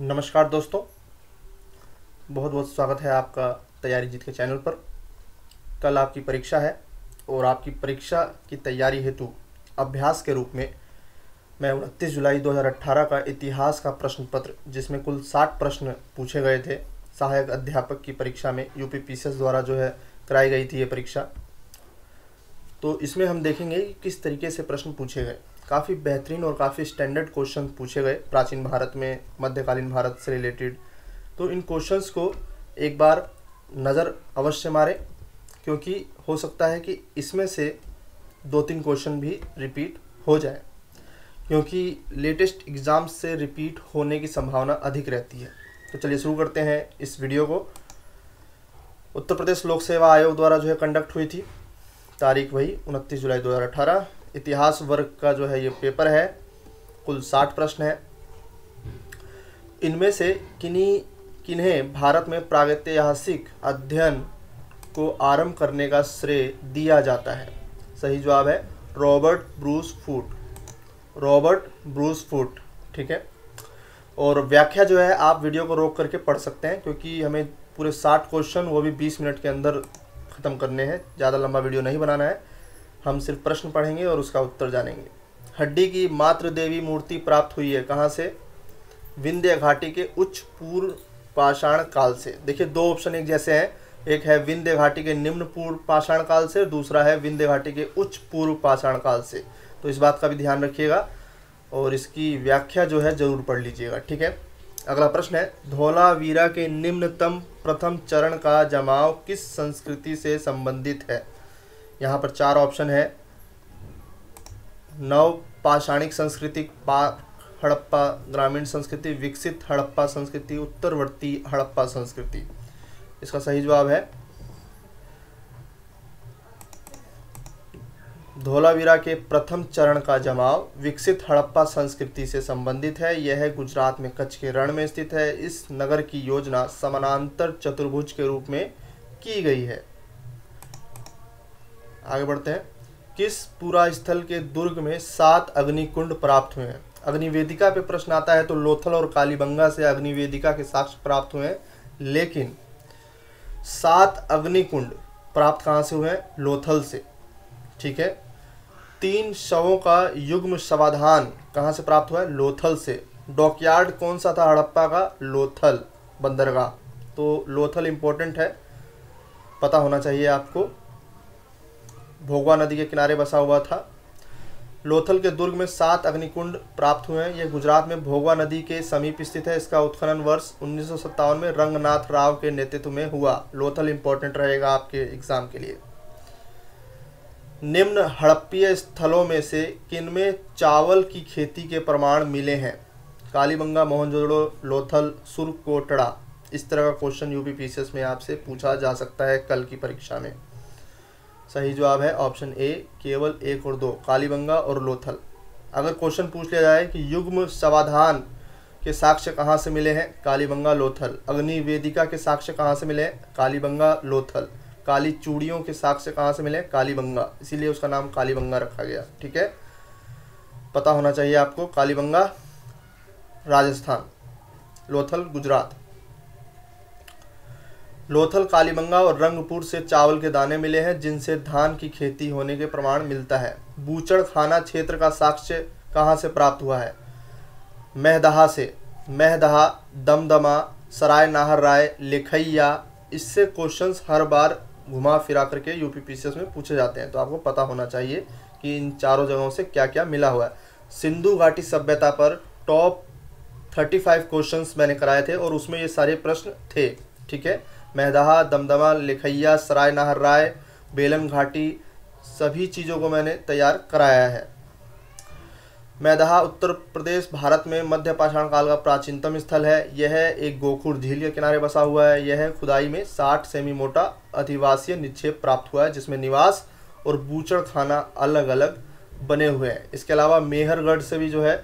नमस्कार दोस्तों। बहुत बहुत स्वागत है आपका तैयारी जीत के चैनल पर। कल आपकी परीक्षा है और आपकी परीक्षा की तैयारी हेतु अभ्यास के रूप में मैं उनतीस जुलाई 2018 का इतिहास का प्रश्न पत्र जिसमें कुल 60 प्रश्न पूछे गए थे, सहायक अध्यापक की परीक्षा में यूपी पीसीएस द्वारा जो है कराई गई थी ये परीक्षा। तो इसमें हम देखेंगे कि किस तरीके से प्रश्न पूछे गए। काफ़ी बेहतरीन और काफ़ी स्टैंडर्ड क्वेश्चन पूछे गए प्राचीन भारत में, मध्यकालीन भारत से रिलेटेड तो इन क्वेश्चंस को एक बार नज़र अवश्य मारें, क्योंकि हो सकता है कि इसमें से दो तीन क्वेश्चन भी रिपीट हो जाए, क्योंकि लेटेस्ट एग्ज़ाम से रिपीट होने की संभावना अधिक रहती है। तो चलिए शुरू करते हैं इस वीडियो को। उत्तर प्रदेश लोक सेवा आयोग द्वारा जो है कंडक्ट हुई थी, तारीख वही उनतीस जुलाई 2018 इतिहास वर्ग का जो है ये पेपर है, कुल साठ प्रश्न है। इनमें से किन्हीं, किन्हें भारत में प्रागैतिहासिक अध्ययन को आरंभ करने का श्रेय दिया जाता है? सही जवाब है Robert Bruce Foote. Robert Bruce Foote, ठीक है? और व्याख्या जो है आप वीडियो को रोक करके पढ़ सकते हैं, क्योंकि हमें पूरे साठ क्वेश्चन वो भी बीस मिनट के अंदर ख़त्म करने हैं। ज़्यादा लंबा वीडियो नहीं बनाना है। हम सिर्फ़ प्रश्न पढ़ेंगे और उसका उत्तर जानेंगे। हड्डी की मातृ देवी मूर्ति प्राप्त हुई है कहाँ से? विंध्य घाटी के उच्च पूर्व पाषाण काल से। देखिए, दो ऑप्शन एक जैसे हैं। एक है विंध्य घाटी के निम्न पूर्व पाषाण काल से, दूसरा है विंध्य घाटी के उच्च पूर्व पाषाण काल से। तो इस बात का भी ध्यान रखिएगा और इसकी व्याख्या जो है ज़रूर पढ़ लीजिएगा, ठीक है? अगला प्रश्न है, धौलावीरा के निम्नतम प्रथम चरण का जमाव किस संस्कृति से संबंधित है? यहाँ पर चार ऑप्शन है। नव पाषाणिक संस्कृति पाक हड़प्पा ग्रामीण संस्कृति, विकसित हड़प्पा संस्कृति, उत्तरवर्ती हड़प्पा संस्कृति। इसका सही जवाब है। धोलावीरा के प्रथम चरण का जमाव विकसित हड़प्पा संस्कृति से संबंधित है। यह गुजरात में कच्छ के रण में स्थित है। इस नगर की योजना समानांतर चतुर्भुज के रूप में की गई है। आगे बढ़ते हैं। किस पूरा स्थल के दुर्ग में सात अग्निकुंड प्राप्त हुए हैं? अग्निवेदिका पे प्रश्न आता है तो लोथल और कालीबंगा से अग्निवेदिका के साक्ष्य प्राप्त हुए हैं। लेकिन सात अग्निकुंड प्राप्त कहाँ से हुए हैं? लोथल से। ठीक है? तीन शवों का युग्म समाधान कहाँ से प्राप्त हुआ है? लोथल से। डॉकयार्ड कौन सा था? हड़प्पा का लोथल बंदरगाह। तो लोथल इंपॉर्टेंट है। पता होना चाहिए आपको। भोगवा नदी के किनारे बसा हुआ था। लोथल के दुर्ग में सात अग्निकुंड प्राप्त हुए हैं। यह गुजरात में भोगवा नदी के समीप स्थित है। इसका उत्खनन वर्ष उन्नीस सौ सत्तावन में रंगनाथ राव के नेतृत्व में हुआ। लोथल इंपॉर्टेंट रहेगा आपके एग्ज़ाम के लिए। निम्न हड़प्पीय स्थलों में से किनमें चावल की खेती के प्रमाण मिले हैं? कालीबंगा, मोहनजोदड़ो, लोथल, सुरकोटड़ा। इस तरह का क्वेश्चन यूपी पीसीएस में आपसे पूछा जा सकता है कल की परीक्षा में। सही जवाब है ऑप्शन ए, केवल एक और दो, कालीबंगा और लोथल। अगर क्वेश्चन पूछ लिया जाए कि युग्म समाधान के साक्ष्य कहाँ से मिले हैं, कालीबंगा, लोथल। अग्नि वेदिका के साक्ष्य कहाँ से मिले हैं, कालीबंगा, लोथल। काली चूड़ियों के साक्ष्य कहाँ से मिले कालीबंगा। इसीलिए उसका नाम कालीबंगा रखा गया, ठीक है? पता होना चाहिए आपको, कालीबंगा, राजस्थान, लोथल, गुजरात। लोथल, कालीबंगा और रंगपुर से चावल के दाने मिले हैं, जिनसे धान की खेती होने के प्रमाण मिलता है। बूचड़ खाना क्षेत्र का साक्ष्य कहाँ से प्राप्त हुआ है? महदहा से। महदहा, दमदमा, सराय नाहर राय, लिखैया, इससे क्वेश्चंस हर बार घुमा फिरा करके यूपी पीसीएस में पूछे जाते हैं। तो आपको पता होना चाहिए कि इन चारों जगहों से क्या क्या मिला हुआ है। सिंधु घाटी सभ्यता पर टॉप थर्टी फाइव क्वेश्चन मैंने कराए थे और उसमें ये सारे प्रश्न थे। ठीक है? महदहा, दमदमा, लिखैया सराय नाहर राय, बेलम घाटी, सभी चीज़ों को मैंने तैयार कराया है। मैदहा उत्तर प्रदेश, भारत में मध्य पाषाण काल का प्राचीनतम स्थल है। यह एक गोखुर झील के किनारे बसा हुआ है। यह खुदाई में 60 सेमी मोटा अधिवासीय निक्षेप प्राप्त हुआ है, जिसमें निवास और बूचड़ खाना अलग अलग बने हुए हैं। इसके अलावा मेहरगढ़ से भी जो है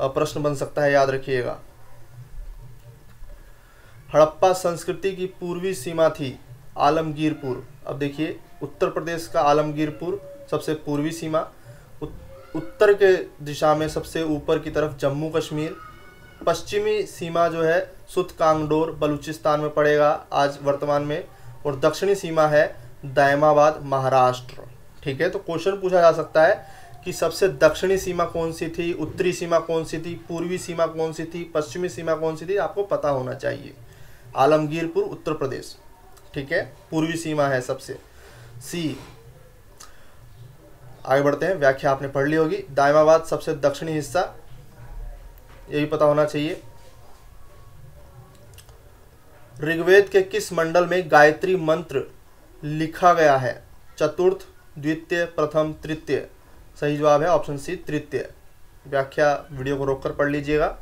प्रश्न बन सकता है, याद रखिएगा। हड़प्पा संस्कृति की पूर्वी सीमा थी आलमगीरपुर। अब देखिए, उत्तर प्रदेश का आलमगीरपुर सबसे पूर्वी सीमा उत्तर के दिशा में सबसे ऊपर की तरफ़ जम्मू कश्मीर। पश्चिमी सीमा जो है सुत कांगडोर बलूचिस्तान में पड़ेगा आज वर्तमान में, और दक्षिणी सीमा है दायमाबाद, महाराष्ट्र। ठीक है तो क्वेश्चन पूछा जा सकता है कि सबसे दक्षिणी सीमा कौन सी थी, उत्तरी सीमा कौन सी थी, पूर्वी सीमा कौन सी थी, पश्चिमी सीमा कौन सी थी, आपको पता होना चाहिए। आलमगीरपुर, उत्तर प्रदेश। ठीक है? पूर्वी सीमा है सबसे। सी, आगे बढ़ते हैं। व्याख्या आपने पढ़ ली होगी। दायमाबाद सबसे दक्षिणी हिस्सा ये भी पता होना चाहिए। ऋग्वेद के किस मंडल में गायत्री मंत्र लिखा गया है? चतुर्थ, द्वितीय, प्रथम, तृतीय। सही जवाब है ऑप्शन सी, तृतीय। व्याख्या वीडियो को रोककर पढ़ लीजिएगा।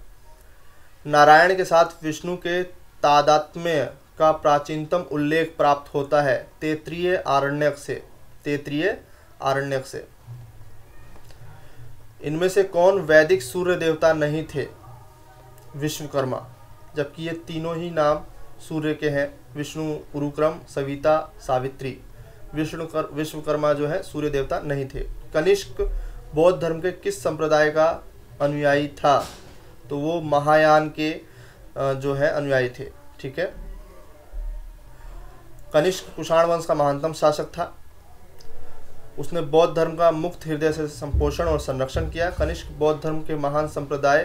नारायण के साथ विष्णु के तादात्म्य का प्राचीनतम उल्लेख प्राप्त होता है, तेत्रीय आरण्यक से। तेत्रीय आरण्यक से। इनमें से कौन वैदिक सूर्य देवता नहीं थे? विश्वकर्मा जबकि ये तीनों ही नाम सूर्य के हैं, विष्णु उरुक्रम सविता, सावित्री। विष्णु कर विश्वकर्मा जो है, सूर्य देवता नहीं थे। कनिष्क बौद्ध धर्म के किस संप्रदाय का अनुयायी था? तो वो महायान के जो है अनुयायी थे, ठीक है? कनिष्क कुषाण वंश का महानतम शासक था। उसने बौद्ध धर्म का मुक्त हृदय से संपोषण और संरक्षण किया। कनिष्क बौद्ध धर्म के महान संप्रदाय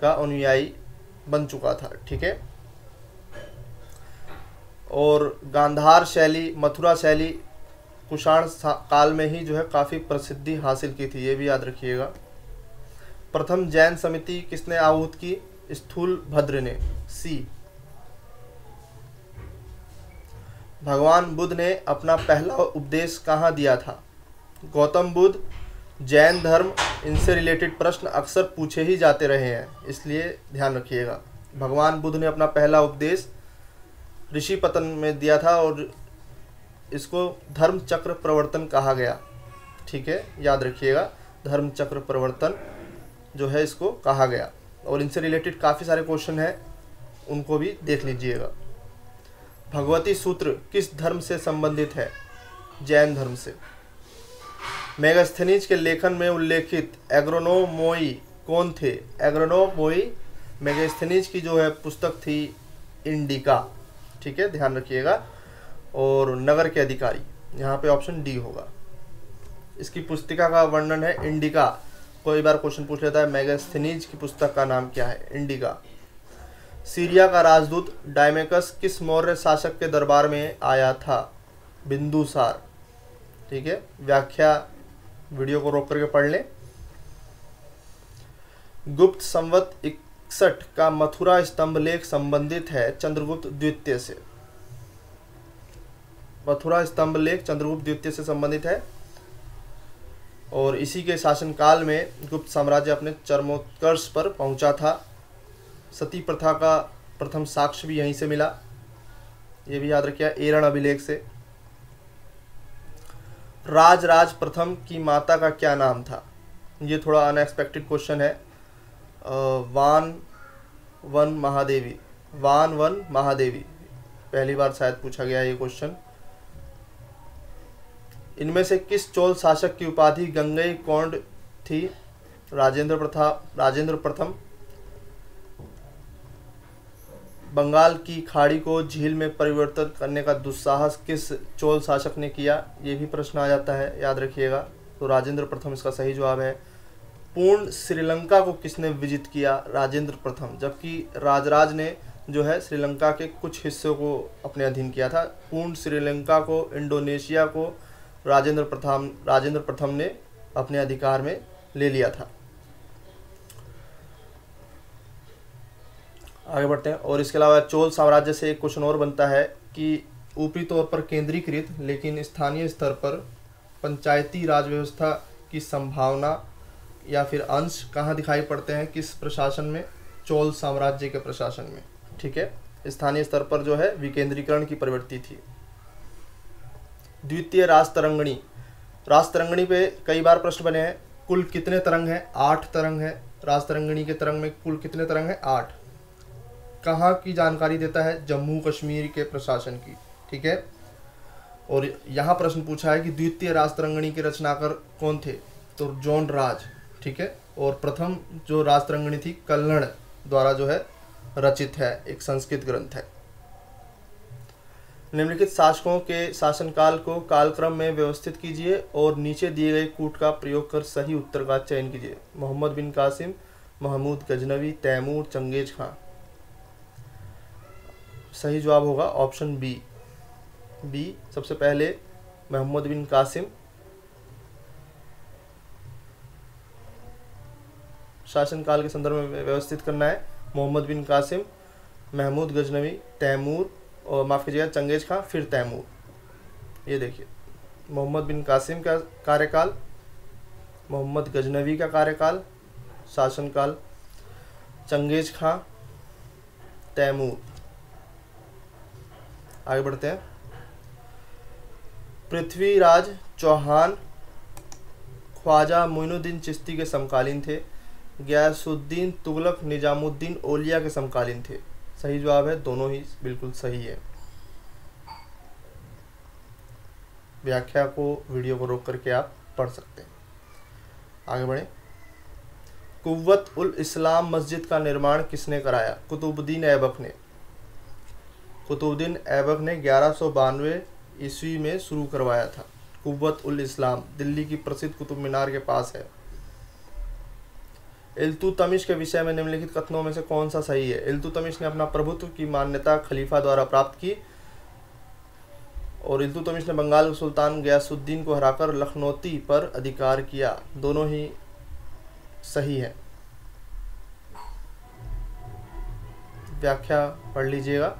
का अनुयायी बन चुका था, ठीक है? और गांधार शैली, मथुरा शैली कुषाण काल में ही जो है काफ़ी प्रसिद्धि हासिल की थी, ये भी याद रखिएगा। प्रथम जैन समिति किसने आहूत की? स्थूल भद्र ने, सी, भगवान बुद्ध ने अपना पहला उपदेश कहाँ दिया था? गौतम बुद्ध, जैन धर्म, इनसे रिलेटेड प्रश्न अक्सर पूछे ही जाते रहे हैं, इसलिए ध्यान रखिएगा। भगवान बुद्ध ने अपना पहला उपदेश ऋषि पतन में दिया था और इसको धर्म चक्र प्रवर्तन कहा गया। ठीक है? याद रखिएगा, धर्म चक्र प्रवर्तन जो है इसको कहा गया। और इनसे रिलेटेड काफ़ी सारे क्वेश्चन हैं, उनको भी देख लीजिएगा। भगवती सूत्र किस धर्म से संबंधित है? जैन धर्म से। मेगास्थनीज के लेखन में उल्लेखित एग्रोनोमोई कौन थे? एग्रोनोमोई मेगास्थनीज की जो है पुस्तक थी, इंडिका। ठीक है, ध्यान रखिएगा। और नगर के अधिकारी, यहाँ पे ऑप्शन डी होगा। इसकी पुस्तिका का वर्णन है, इंडिका। कोई बार क्वेश्चन पूछ लेता है मेगास्थनीज की पुस्तक का नाम क्या है? इंडिका सीरिया का राजदूत डायमेकस किस मौर्य शासक के दरबार में आया था? बिंदुसार। ठीक है? व्याख्या वीडियो को रोक करके पढ़ लें। गुप्त संवत इकसठ का मथुरा स्तंभ लेख संबंधित है चंद्रगुप्त द्वितीय से। मथुरा स्तंभ लेख चंद्रगुप्त द्वितीय से संबंधित है। और इसी के शासनकाल में गुप्त साम्राज्य अपने चरमोत्कर्ष पर पहुँचा था। सती प्रथा का प्रथम साक्ष्य भी यहीं से मिला। ये भी याद रखिए एरण अभिलेख से। राज राज प्रथम की माता का क्या नाम था? ये थोड़ा अनएक्सपेक्टेड क्वेश्चन है। वान, वन महादेवी। वान, वन महादेवी। पहली बार शायद पूछा गया ये क्वेश्चन इनमें से किस चोल शासक की उपाधि गंगई कौंड थी? राजेंद्र प्रथा, राजेंद्र प्रथम। बंगाल की खाड़ी को झील में परिवर्तित करने का दुस्साहस किस चोल शासक ने किया? ये भी प्रश्न आ जाता है, याद रखिएगा। तो राजेंद्र प्रथम इसका सही जवाब है। पूर्ण श्रीलंका को किसने विजित किया? राजेंद्र प्रथम, जबकि राजराज ने जो है श्रीलंका के कुछ हिस्सों को अपने अधीन किया था। पूर्ण श्रीलंका को, इंडोनेशिया को राजेंद्र प्रथम राजेंद्र प्रथम ने अपने अधिकार में ले लिया था। आगे बढ़ते हैं, और इसके अलावा चोल साम्राज्य से एक क्वेश्चन और बनता है कि ऊपरी तौर पर केंद्रीकृत, लेकिन स्थानीय स्तर पर पंचायती राज व्यवस्था की संभावना या फिर अंश कहाँ दिखाई पड़ते हैं, किस प्रशासन में? चोल साम्राज्य के प्रशासन में। ठीक है? स्थानीय स्तर पर जो है, विकेंद्रीकरण की प्रवृत्ति थी। द्वितीय राज तरंगणी राज तरंगणी पे कई बार प्रश्न बने हैं, कुल कितने तरंग हैं? आठ तरंग है। राज तरंगणी के तरंग में कुल कितने तरंग हैं? आठ। कहाँ की जानकारी देता है जम्मू कश्मीर के प्रशासन की? ठीक है? और यहाँ प्रश्न पूछा है कि द्वितीय राज तरंगणी के रचनाकर कौन थे? तो जॉन राज, ठीक है? और प्रथम जो राज तरंगणी थी कल्लण द्वारा जो है रचित है, एक संस्कृत ग्रंथ है। निम्नलिखित शासकों के शासनकाल को कालक्रम में व्यवस्थित कीजिए और नीचे दिए गए कूट का प्रयोग कर सही उत्तर का चयन कीजिए। Muhammad bin Qasim, Mahmud Ghaznavi, Timur, Genghis Khan. सही जवाब होगा ऑप्शन बी। बी, सबसे पहले मोहम्मद बिन कासिम। शासनकाल के संदर्भ में व्यवस्थित करना है। मोहम्मद बिन कासिम, महमूद गजनवी, तैमूर और माफ़ कीजिएगा, चंगेज खां, फिर तैमूर। ये देखिए, मोहम्मद बिन कासिम का कार्यकाल, मोहम्मद गजनवी का कार्यकाल, शासनकाल, चंगेज खां, तैमूर। आगे बढ़ते हैं। पृथ्वीराज चौहान ख्वाजा मोइनुद्दीन चिश्ती के समकालीन थे, गयासुद्दीन तुगलक निजामुद्दीन ओलिया के समकालीन थे। सही जवाब है, दोनों ही बिल्कुल सही है। व्याख्या को, वीडियो को रोक करके आप पढ़ सकते हैं। आगे बढ़े। कुत उल इस्लाम मस्जिद का निर्माण किसने कराया? कुतुबुद्दीन ऐबक ने। कुतुबुद्दीन ऐबक ने ग्यारह बानवे ईस्वी में शुरू करवाया था। कुत उल इस्लाम दिल्ली की प्रसिद्ध कुतुब मीनार के पास है। इल्तुतमिश के विषय में निम्नलिखित कथनों में से कौन सा सही है? इल्तुतमिश ने अपना प्रभुत्व की मान्यता खलीफा द्वारा प्राप्त की और इल्तुतमिश ने बंगाल के सुल्तान गयासुद्दीन को हराकर लखनौती पर अधिकार किया। दोनों ही सही है। व्याख्या पढ़ लीजिएगा।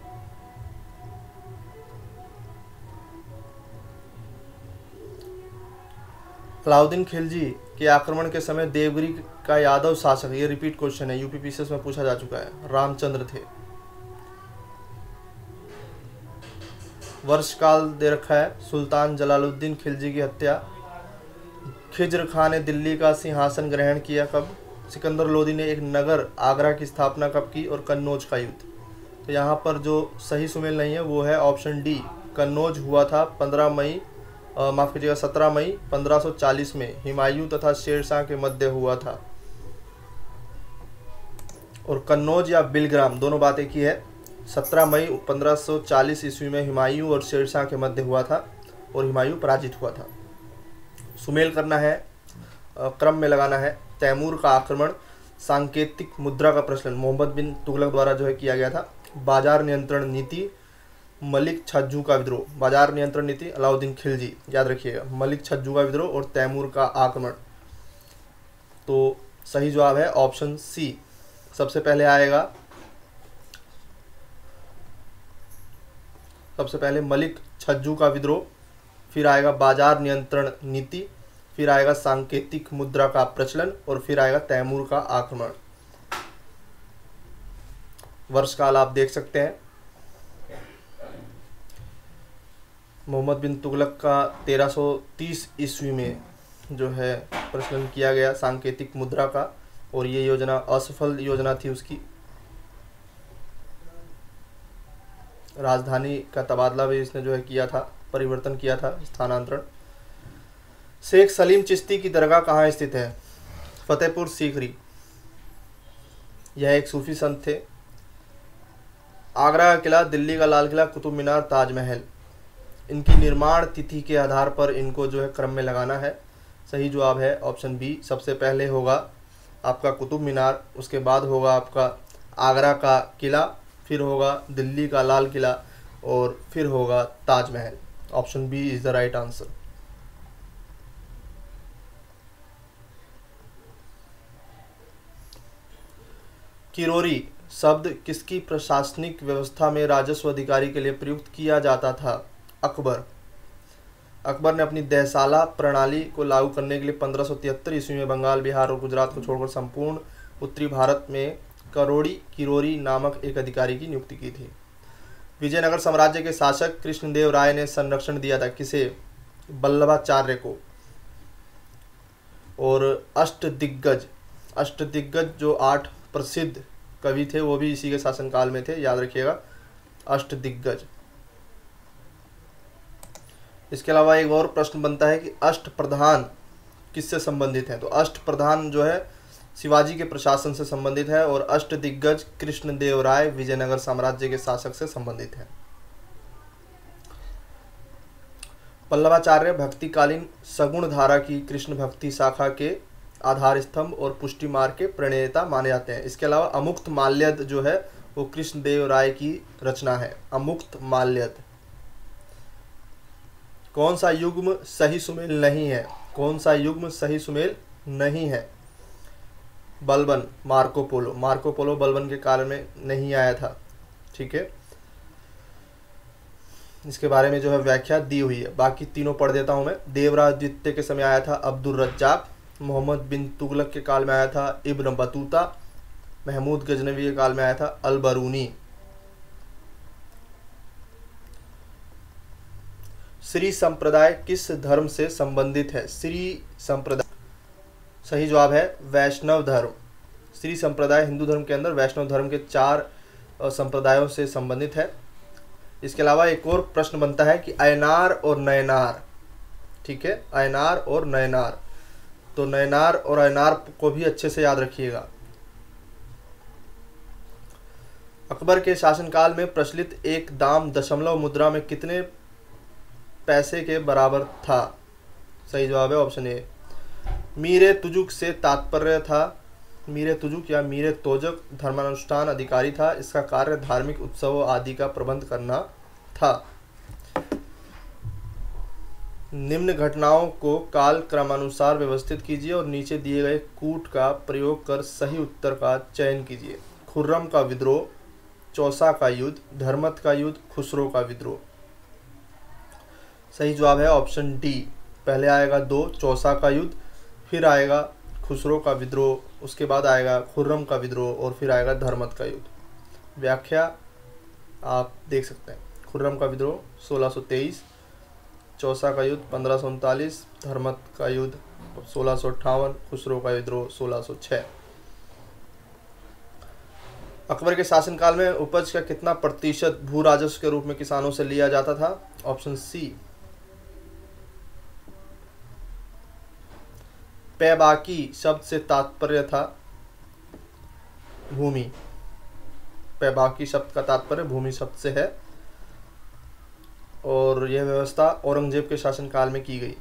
अलाउद्दीन खिलजी के आक्रमण के समय देवगिरी का यादव शासक, ये रिपीट क्वेश्चन है यूपीपीसीएस में पूछा जा चुका है। रामचंद्र थे। वर्ष काल दे रखा है, सुल्तान जलालुद्दीन खिलजी की हत्या। खिजर खान ने दिल्ली का सिंहासन ग्रहण किया कब? सिकंदर लोधी ने एक नगर, आगरा की स्थापना कब की और कन्नौज का युद्ध? तो यहाँ पर जो सही सुमेल नहीं है, वो है ऑप्शन डी कन्नौज हुआ था 15 मई माफ़ कीजिएगा 17 मई 1540 में। हिमायू तथा शेरशाह के मध्य हुआ था। और कन्नौज या बिलग्राम, दोनों बात ही है। 17 मई 1540 ईस्वी में हिमायू और शेरशाह के मध्य हुआ था और हिमायू पराजित हुआ था। सुमेल करना है क्रम में लगाना है। तैमूर का आक्रमण, सांकेतिक मुद्रा का प्रचलन, मोहम्मद बिन तुगलक द्वारा जो है किया गया था। बाज़ार नियंत्रण नीति, मलिक छज्जू का विद्रोह। बाज़ार नियंत्रण नीति, अलाउद्दीन खिलजी, याद रखिएगा। मलिक छज्जू का विद्रोह और तैमूर का आक्रमण। तो सही जवाब है ऑप्शन सी। सबसे पहले आएगा। सबसे पहले मलिक छज्जू का विद्रोह, फिर आएगा बाज़ार नियंत्रण नीति, फिर आएगा सांकेतिक मुद्रा का प्रचलन और फिर आएगा तैमूर का आक्रमण। वर्ष काल आप देख सकते हैं। मोहम्मद बिन तुगलक का 1330 ईस्वी में जो है प्रचलन किया गया, सांकेतिक मुद्रा का। और ये योजना असफल योजना थी उसकी। राजधानी का तबादला भी इसने जो है किया था, परिवर्तन किया था स्थानांतरण। शेख सलीम चिश्ती की दरगाह कहाँ स्थित है? फतेहपुर सीकरी। यह एक सूफी संत थे। आगरा का किला, दिल्ली का लाल किला, कुतुब मीनार, ताजमहल। इनकी निर्माण तिथि के आधार पर इनको जो है क्रम में लगाना है। सही जवाब है ऑप्शन बी। सबसे पहले होगा आपका कुतुब मीनार, उसके बाद होगा आपका आगरा का किला, फिर होगा दिल्ली का लाल किला और फिर होगा Taj Mahal. Option B is the right answer. Kirori शब्द किसकी प्रशासनिक व्यवस्था में राजस्व अधिकारी के लिए प्रयुक्त किया जाता था? अकबर। अकबर ने अपनी दहसाला प्रणाली को लागू करने के लिए पंद्रह सौ तिहत्तर ईस्वी में बंगाल, बिहार और गुजरात को छोड़कर संपूर्ण उत्तरी भारत में करोड़ी किरोरी नामक एक अधिकारी की नियुक्ति की थी। विजयनगर साम्राज्य के शासक कृष्णदेव राय ने संरक्षण दिया था किसे? बल्लभाचार्य को। और अष्ट दिग्गज अष्ट दिग्गज जो आठ प्रसिद्ध कवि थे, वो भी इसी के शासनकाल में थे, याद रखिएगा अष्ट दिग्गज इसके अलावा एक और प्रश्न बनता है कि अष्ट प्रधान किससे संबंधित हैं? तो अष्ट प्रधान जो है, शिवाजी के प्रशासन से संबंधित है और अष्ट दिग्गज कृष्ण देव राय विजयनगर साम्राज्य के शासक से संबंधित है। पल्लवाचार्य भक्तिकालीन सगुण धारा की कृष्ण भक्ति शाखा के आधार स्तंभ और पुष्टि मार्ग के प्रणेता माने जाते हैं। इसके अलावा अमुक्त माल्यद जो है, वो कृष्णदेव राय की रचना है। अमुक्त माल्यद। कौन सा युग्म सही सुमेल नहीं है? कौन सा युग्म सही सुमेल नहीं है? Balban Marco Polo Marco Polo Balban के काल में नहीं आया था। ठीक है? इसके बारे में जो है व्याख्या दी हुई है। बाकी तीनों पढ़ देता हूँ मैं। देवराज के समय आया था अब्दुल रज्जाक। मोहम्मद बिन तुगलक के काल में आया था इब्न बतूता। महमूद गजनवी के काल में आया था अलबरूनी। श्री संप्रदाय किस धर्म से संबंधित है? श्री संप्रदाय। सही जवाब है वैष्णव धर्म। श्री संप्रदाय हिंदू धर्म के अंदर वैष्णव धर्म के चार संप्रदायों से संबंधित है। इसके अलावा एक और प्रश्न बनता है कि अयनार और नयनार। ठीक है? अयनार और नयनार। तो नयनार और अयनार को भी अच्छे से याद रखिएगा। अकबर के शासनकाल में प्रचलित एक दाम दशमलव मुद्रा में कितने पैसे के बराबर था। सही जवाब है ऑप्शन ए मीरे तुजुक से तात्पर्य था। मीरे तुजुक या मीरे तोजक धर्मानुष्ठान अधिकारी था। इसका कार्य धार्मिक उत्सवों आदि का प्रबंध करना था। निम्न घटनाओं को काल क्रमानुसार व्यवस्थित कीजिए और नीचे दिए गए कूट का प्रयोग कर सही उत्तर का चयन कीजिए। खुर्रम का विद्रोह, चौसा का युद्ध, धर्मत का युद्ध, खुसरो का विद्रोह। सही जवाब है ऑप्शन डी। पहले आएगा दो, चौसा का युद्ध, फिर आएगा खुसरो का विद्रोह, उसके बाद आएगा खुर्रम का विद्रोह और फिर आएगा धर्मत का युद्ध। व्याख्या आप देख सकते हैं। खुर्रम का विद्रोह 1623 चौसा का युद्ध, पंद्रह धर्मत का युद्ध, सोलह खुसरो का विद्रोह 1606 अकबर के शासनकाल में उपज का कितना प्रतिशत भू राजस्व के रूप में किसानों से लिया जाता था? ऑप्शन सी पैबाकी शब्द से तात्पर्य था भूमि। पैबाकी शब्द का तात्पर्य भूमि शब्द से है। और यह व्यवस्था औरंगज़ेब के शासनकाल में की गई।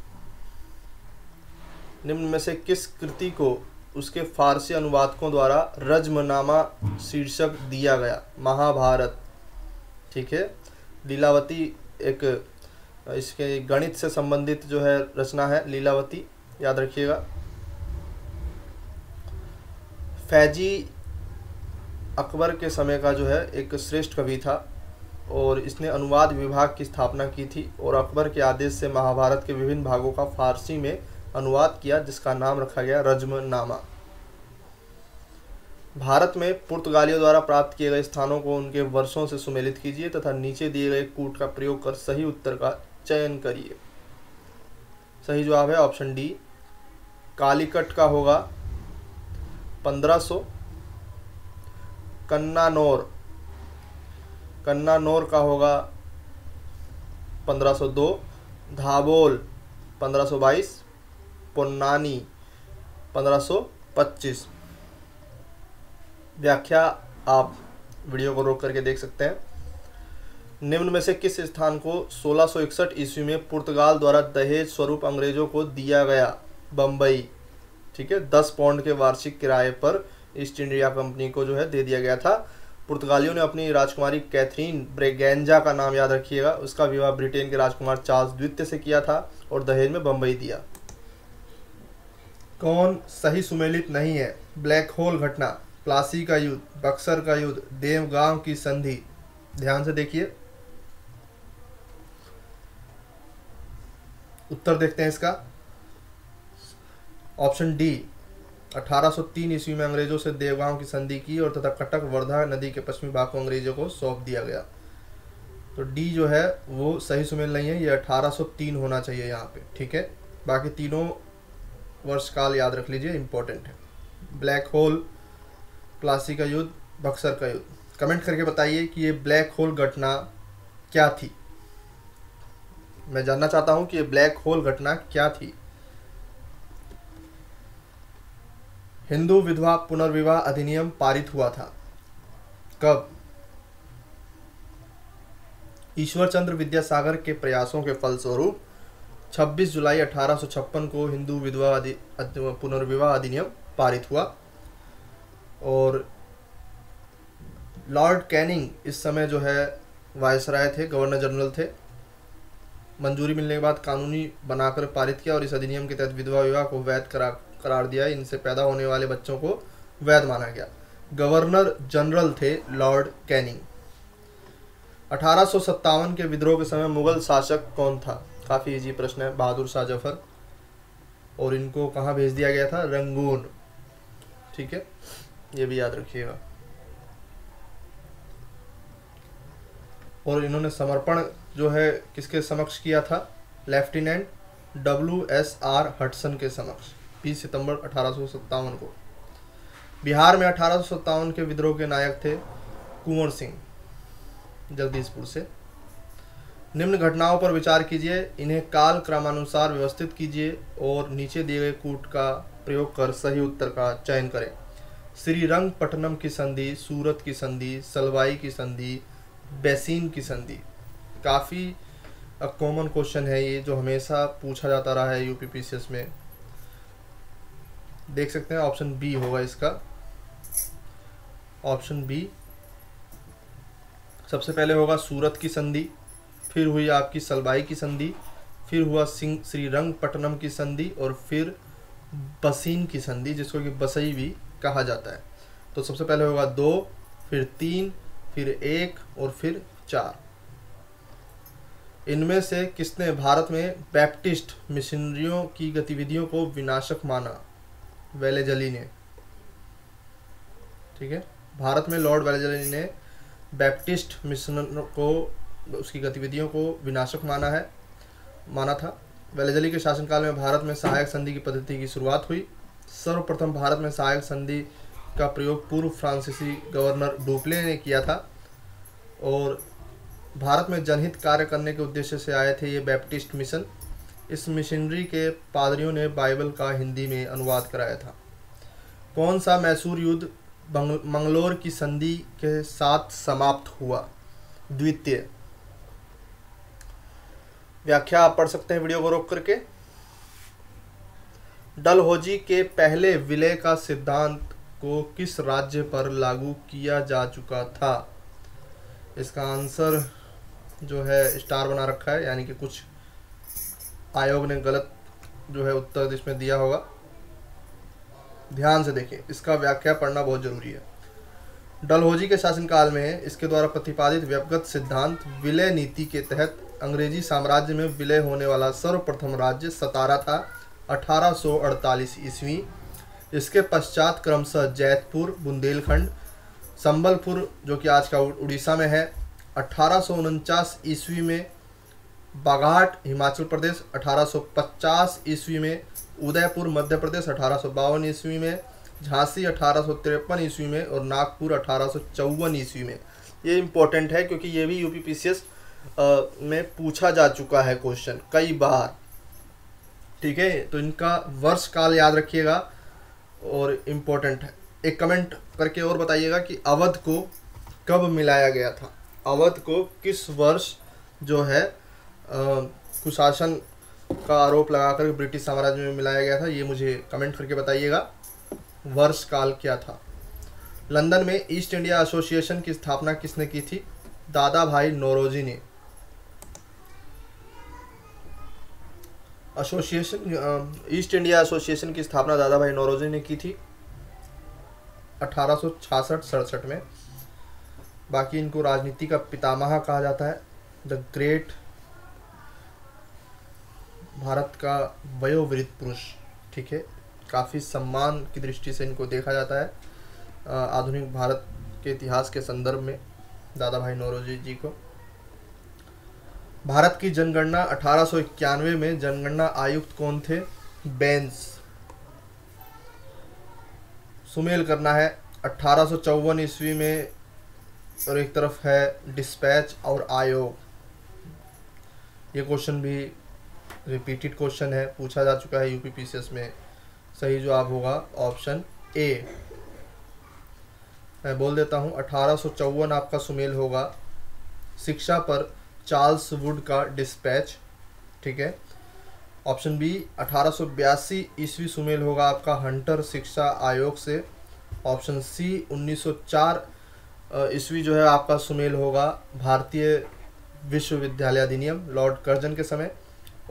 निम्न में से किस कृति को उसके फारसी अनुवादकों द्वारा रजमनामा शीर्षक दिया गया? महाभारत। ठीक है? लीलावती एक, इसके गणित से संबंधित जो है रचना है, लीलावती, याद रखिएगा। फैजी अकबर के समय का जो है एक श्रेष्ठ कवि था और इसने अनुवाद विभाग की स्थापना की थी और अकबर के आदेश से महाभारत के विभिन्न भागों का फारसी में अनुवाद किया, जिसका नाम रखा गया रजमनामा। भारत में पुर्तगालियों द्वारा प्राप्त किए गए स्थानों को उनके वर्षों से सुमेलित कीजिए तथा नीचे दिए गए कूट का प्रयोग कर सही उत्तर का चयन करिए। सही जवाब है ऑप्शन डी। कालीकट का होगा। 1500 कन्नानौर। कन्नानौर का होगा 1502 धाबोल 1522 पुन्नानी 1525 व्याख्या आप वीडियो को रोक करके देख सकते हैं। निम्न में से किस स्थान को 1661 ईस्वी में पुर्तगाल द्वारा दहेज स्वरूप अंग्रेज़ों को दिया गया? बम्बई ठीक है, दस पौंड के वार्षिक किराए पर ईस्ट इंडिया कंपनी को जो है दे दिया गया था। पुर्तगालियों ने अपनी राजकुमारी कैथरीन ब्रेगेंजा का नाम याद रखिएगा। उसका विवाह ब्रिटेन के राजकुमार चार्ल्स द्वितीय से किया था और दहेज में बम्बई दिया। कौन सही सुमेलित नहीं है? ब्लैक होल घटना, प्लासी का युद्ध, बक्सर का युद्ध, देवगांव की संधि। ध्यान से देखिए। उत्तर देखते हैं इसका। ऑप्शन डी 1803 ईस्वी में अंग्रेज़ों से देवगांव की संधि की और तथा कटक वर्धा नदी के पश्चिमी भाग को अंग्रेज़ों को सौंप दिया गया। तो डी जो है, वो सही सुमेल नहीं है, ये 1803 होना चाहिए यहाँ पे, ठीक है? बाकी तीनों वर्ष काल याद रख लीजिए इम्पोर्टेंट है। ब्लैक होल प्लासी का युद्ध बक्सर का युद्ध। कमेंट करके बताइए कि ये ब्लैक होल घटना क्या थी? मैं जानना चाहता हूँ कि ये ब्लैक होल घटना क्या थी। हिंदू विधवा पुनर्विवाह अधिनियम पारित हुआ था। कब? ईश्वर चंद्र विद्यासागर के प्रयासों के फलस्वरूप 26 जुलाई अठारह सौ छप्पन को हिंदू विधवा पुनर्विवाह अधिनियम पारित हुआ और लॉर्ड कैनिंग इस समय जो है वायसराय थे, गवर्नर जनरल थे। मंजूरी मिलने के बाद कानूनी बनाकर पारित किया और इस अधिनियम के तहत विधवा विवाह को वैध करा करार दिया, इनसे पैदा होने वाले बच्चों को वैध माना गया। गवर्नर जनरल थे लॉर्ड कैनिंग। अठारह सौ सत्तावन के विद्रोह के समय मुगल शासक कौन था? काफ़ी इजी प्रश्न है, बहादुर शाह ज़फ़र। और इनको कहाँ भेज दिया गया था? रंगून। ठीक है, ये भी याद रखिएगा। और इन्होंने समर्पण जो है, किसके समक्ष किया था? Lieutenant W S R Hodson के समक्ष। 20 सितंबर अठारह को। बिहार में अठारह के विद्रोह के नायक थे कुंवर सिंह, जगदीशपुर से। निम्न घटनाओं पर विचार कीजिए, इन्हें काल क्रमानुसार व्यवस्थित कीजिए और नीचे दिए गए कूट का प्रयोग कर सही उत्तर का चयन करें। श्रीरंग पटनम की संधि, सूरत की संधि, सलवाई की संधि, बेसिन की संधि। काफ़ी कॉमन क्वेश्चन है ये जो हमेशा पूछा जाता रहा है यूपीपीसीएस में। देख सकते हैं ऑप्शन बी होगा इसका। ऑप्शन बी सबसे पहले होगा सूरत की संधि, फिर हुई आपकी सलबाई की संधि, फिर हुआ सिंह श्रीरंग पटनम की संधि और फिर बसीन की संधि, जिसको कि बसई भी कहा जाता है। तो सबसे पहले होगा दो, फिर तीन, फिर एक और फिर चार। इनमें से किसने भारत में बैप्टिस्ट मिशनरियों की गतिविधियों को विनाशक माना? वेलेजली ने। ठीक है? भारत में लॉर्ड वेलेजली ने बैप्टिस्ट मिशन को, उसकी गतिविधियों को विनाशक माना है, माना था। वेलेजली के शासनकाल में भारत में सहायक संधि की पद्धति की शुरुआत हुई। सर्वप्रथम भारत में सहायक संधि का प्रयोग पूर्व फ्रांसीसी गवर्नर डुप्ले ने किया था और भारत में जनहित कार्य करने के उद्देश्य से आए थे ये बैप्टिस्ट मिशन। इस मिशनरी के पादरियों ने बाइबल का हिंदी में अनुवाद कराया था। कौन सा मैसूर युद्ध मंगलोर की संधि के साथ समाप्त हुआ? द्वितीय। व्याख्या आप पढ़ सकते हैं वीडियो को रोक करके। डलहोजी के पहले विलय का सिद्धांत को किस राज्य पर लागू किया जा चुका था? इसका आंसर जो है स्टार बना रखा है, यानी कि कुछ आयोग ने गलत जो है उत्तर इसमें दिया होगा। ध्यान से देखें इसका व्याख्या पढ़ना बहुत ज़रूरी है। डलहौजी के शासनकाल में इसके द्वारा प्रतिपादित व्यवगत सिद्धांत विलय नीति के तहत अंग्रेज़ी साम्राज्य में विलय होने वाला सर्वप्रथम राज्य सतारा था 1848 ईस्वी। इसके पश्चात क्रमशः जैतपुर, बुंदेलखंड, संबलपुर, जो कि आज का उड़ीसा में है, अठारह ईस्वी में बाघाट, हिमाचल प्रदेश 1850 ईस्वी में, उदयपुर, मध्य प्रदेश, अठारह सौ बावन ईस्वी में, झांसी, अठारह सौ तिरपन ईस्वी में और नागपुर, अठारह सौ चौवन ईस्वी में। ये इम्पोर्टेंट है क्योंकि ये भी यू पी में पूछा जा चुका है क्वेश्चन कई बार। ठीक है? तो इनका वर्ष काल याद रखिएगा और इम्पोर्टेंट है। एक कमेंट करके और बताइएगा कि अवध को कब मिलाया गया था? अवध को किस वर्ष जो है कुशासन का आरोप लगाकर ब्रिटिश साम्राज्य में मिलाया गया था। ये मुझे कमेंट करके बताइएगा। वर्ष काल क्या था? लंदन में ईस्ट इंडिया एसोसिएशन की स्थापना किसने की थी? दादा भाई नौरोजी ने। एसोसिएशन ईस्ट इंडिया एसोसिएशन की स्थापना दादा भाई नौरोजी ने की थी। अठारह सड़सठ में। बाकी इनको राजनीति का पितामह कहा जाता है। द ग्रेट भारत का वयोवृद्ध पुरुष, ठीक है? काफ़ी सम्मान की दृष्टि से इनको देखा जाता है आधुनिक भारत के इतिहास के संदर्भ में दादा भाई नौरोजी जी को। भारत की जनगणना अठारह सौ इक्यानवे में जनगणना आयुक्त कौन थे? बेंस। सुमेल करना है, अठारह सौ चौवन ईस्वी में, और एक तरफ़ है डिस्पैच और आयोग। ये क्वेश्चन भी रिपीटेड क्वेश्चन है, पूछा जा चुका है यूपीपीसीएस में। सही जवाब होगा ऑप्शन ए मैं बोल देता हूँ, अठारह आपका सुमेल होगा। शिक्षा पर चार्ल्स वुड का डिस्पैच, ठीक है? ऑप्शन बी अठारह ईस्वी सुमेल होगा आपका हंटर शिक्षा आयोग से। ऑप्शन सी 1904 ईस्वी जो है आपका सुमेल होगा। भारतीय विश्वविद्यालय अधिनियम, लॉर्ड कर्जन के समय।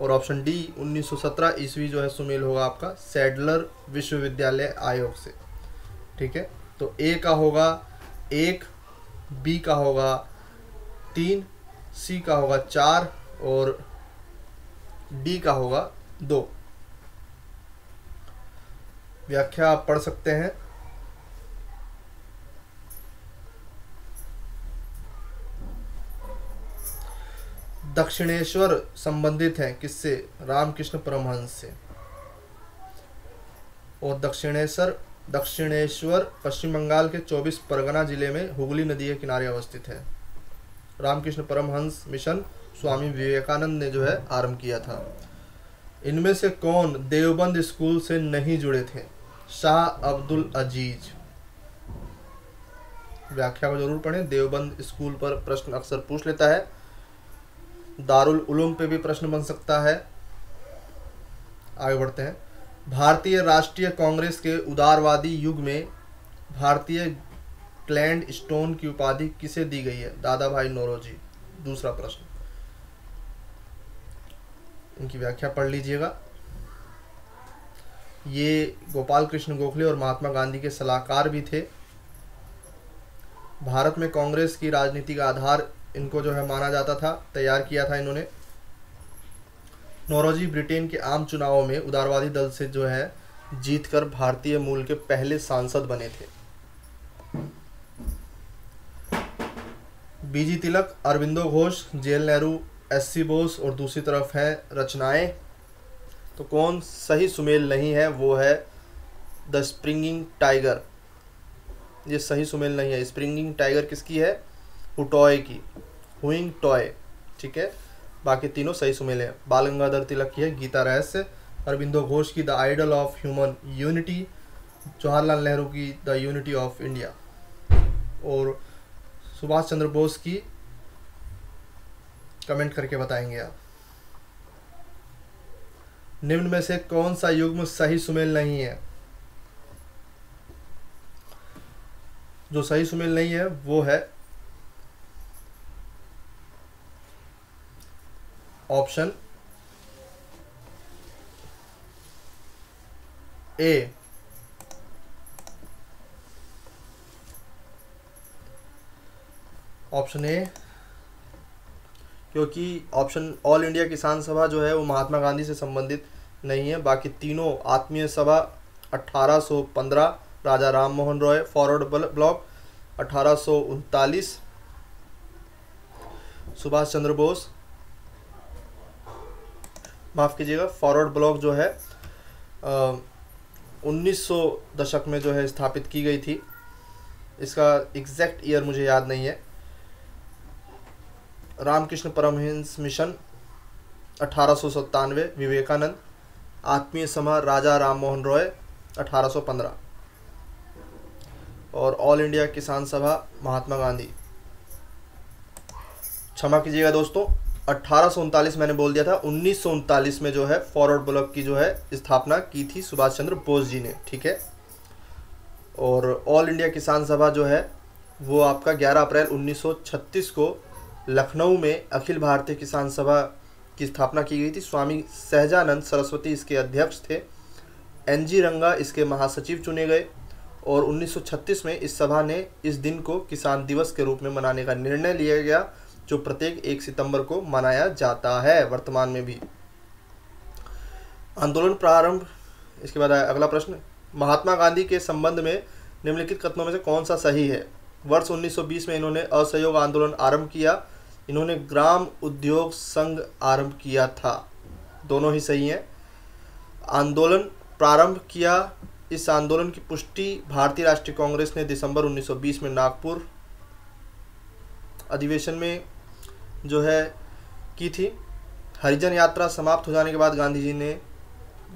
और ऑप्शन डी 1917 ईस्वी जो है सुमेल होगा आपका, सैडलर विश्वविद्यालय आयोग से। ठीक है? तो ए का होगा एक बी का होगा तीन सी का होगा चार और डी का होगा दो। व्याख्या आप पढ़ सकते हैं। दक्षिणेश्वर संबंधित है, किससे? रामकृष्ण परमहंस से। और दक्षिणेश्वर दक्षिणेश्वर, पश्चिम बंगाल के 24 परगना ज़िले में हुगली नदी के किनारे अवस्थित है। रामकृष्ण परमहंस मिशन स्वामी विवेकानंद ने जो है, आरंभ किया था। इनमें से कौन देवबंद स्कूल से नहीं जुड़े थे? शाह अब्दुल अज़ीज़। व्याख्या को ज़रूर पढ़ें। देवबंद स्कूल पर प्रश्न अक्सर पूछ लेता है। दारुल उलूम पे भी प्रश्न बन सकता है। आगे बढ़ते हैं। भारतीय राष्ट्रीय कांग्रेस के उदारवादी युग में भारतीय क्लैंड स्टोन की उपाधि किसे दी गई है? दादा भाई नौरोजी, दूसरा प्रश्न। इनकी व्याख्या पढ़ लीजिएगा। ये गोपाल कृष्ण गोखले और महात्मा गांधी के सलाहकार भी थे। भारत में कांग्रेस की राजनीति का आधार इनको जो है माना जाता था, तैयार किया था इन्होंने। नौरोजी ब्रिटेन के आम चुनावों में उदारवादी दल से जो है जीतकर भारतीय मूल के पहले सांसद बने थे। B G Tilak, Aurobindo Ghosh J L Nehru, S C Bose और दूसरी तरफ़ है रचनाएँ। तो कौन सही सुमेल नहीं है, वो है द स्प्रिंगिंग टाइगर। ये सही सुमेल नहीं है। स्प्रिंगिंग टाइगर किसकी है? हुटॉय की। हुइंग टॉय, ठीक है? बाकी तीनों सही सुमेल हैं। बाल गंगाधर तिलक की है, गीता रहस्य। अरविंदो घोष की the ideal of human unity. Jawaharlal Nehru की द यूनिटी ऑफ़ इंडिया। और सुभाष चंद्र बोस की कमेंट करके बताएँगे आप। निम्न में से कौन सा युग्म सही सुमेल नहीं है? जो सही सुमेल नहीं है, वो है ऑप्शन ए ऑप्शन ए, क्योंकि ऑप्शन ऑल इंडिया किसान सभा जो है वो महात्मा गांधी से संबंधित नहीं है। बाकी तीनों आत्मीय सभा 1815 राजा राम मोहन रॉय, फॉरवर्ड ब्लॉक अठारह सुभाष चंद्र बोस माफ़ कीजिएगा फॉरवर्ड ब्लॉक जो है उन्नीस सौ दशक में जो है स्थापित की गई थी। इसका एग्जैक्ट ईयर मुझे याद नहीं है। रामकृष्ण परमहंस मिशन, अठारह सौ सत्तानवे, विवेकानंद। आत्मीय समा, राजा राम मोहन रॉय 1815 और ऑल इंडिया किसान सभा, महात्मा गांधी। क्षमा कीजिएगा दोस्तों। अट्ठारह मैंने बोल दिया था, उन्नीस सौ उनतालीस में जो है फॉरवर्ड ब्लॉक की जो है, स्थापना की थी सुभाष चंद्र बोस जी ने, ठीक है? और ऑल इंडिया किसान सभा जो है, वो आपका 11 अप्रैल 1936 को लखनऊ में अखिल भारतीय किसान सभा की स्थापना की गई थी। स्वामी सहजानंद सरस्वती इसके अध्यक्ष थे एन जी रंगा इसके महासचिव चुने गए और 1936 में इस सभा ने इस दिन को किसान दिवस के रूप में मनाने का निर्णय लिया गया। जो प्रत्येक एक सितंबर को मनाया जाता है, वर्तमान में भी। आंदोलन प्रारंभ, इसके बाद अगला प्रश्न, महात्मा गांधी के संबंध में निम्नलिखित कथनों में से कौन सा सही है? वर्ष 1920 में इन्होंने असहयोग आंदोलन आरंभ किया, इन्होंने ग्राम उद्योग संघ आरंभ किया था। दोनों ही सही हैं। आंदोलन प्रारंभ किया, इस आंदोलन की पुष्टि भारतीय राष्ट्रीय कांग्रेस ने दिसंबर 1920 में नागपुर अधिवेशन में जो है की थी। हरिजन यात्रा समाप्त हो जाने के बाद गांधी जी ने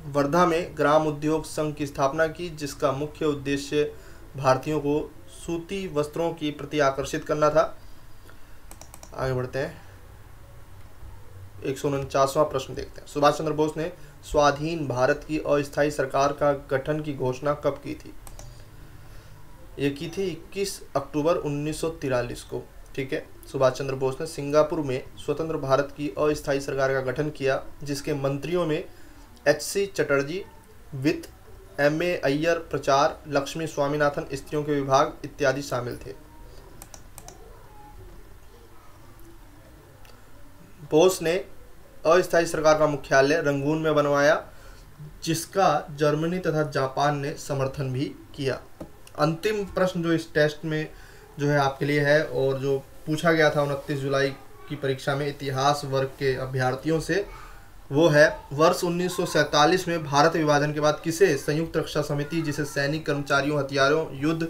वर्धा में ग्राम उद्योग संघ की स्थापना की, जिसका मुख्य उद्देश्य भारतीयों को सूती वस्त्रों की प्रति आकर्षित करना था। आगे बढ़ते हैं। एक सौ प्रश्न देखते हैं। सुभाष चंद्र बोस ने स्वाधीन भारत की अस्थायी सरकार का गठन की घोषणा कब की थी? ये की थी 21 अक्टूबर 1943 को। ठीक है? सुभाष चंद्र बोस ने सिंगापुर में स्वतंत्र भारत की अस्थायी सरकार का गठन किया, जिसके मंत्रियों में एच सी चटर्जी, वित्त, एम ए अय्यर, प्रचार, लक्ष्मी स्वामीनाथन, स्त्रियों के विभाग इत्यादि शामिल थे। बोस ने अस्थायी सरकार का मुख्यालय रंगून में बनवाया, जिसका जर्मनी तथा जापान ने समर्थन भी किया। अंतिम प्रश्न जो इस टेस्ट में जो है आपके लिए है और जो पूछा गया था उनतीस जुलाई की परीक्षा में इतिहास वर्ग के अभ्यर्थियों से, वो है, वर्ष 1947 में भारत विभाजन के बाद किसे संयुक्त रक्षा समिति, जिसे सैनिक कर्मचारियों, हथियारों, युद्ध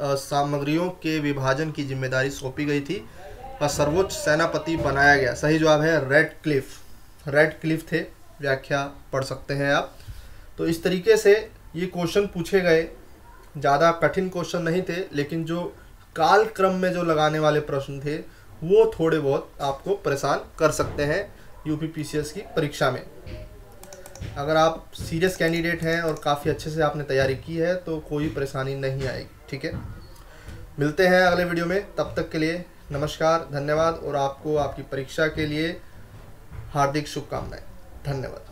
सामग्रियों के विभाजन की ज़िम्मेदारी सौंपी गई थी का सर्वोच्च सेनापति बनाया गया। सही जवाब है रेड क्लिफ। रेड क्लिफ थे। व्याख्या पढ़ सकते हैं आप। तो इस तरीके से ये क्वेश्चन पूछे गए। ज़्यादा कठिन क्वेश्चन नहीं थे, लेकिन जो काल क्रम में जो लगाने वाले प्रश्न थे, वो थोड़े बहुत आपको परेशान कर सकते हैं यूपी पीसीएस की परीक्षा में। अगर आप सीरियस कैंडिडेट हैं और काफ़ी अच्छे से आपने तैयारी की है तो कोई परेशानी नहीं आएगी, ठीक है? मिलते हैं अगले वीडियो में, तब तक के लिए नमस्कार, धन्यवाद, और आपको आपकी परीक्षा के लिए हार्दिक शुभकामनाएँ। धन्यवाद।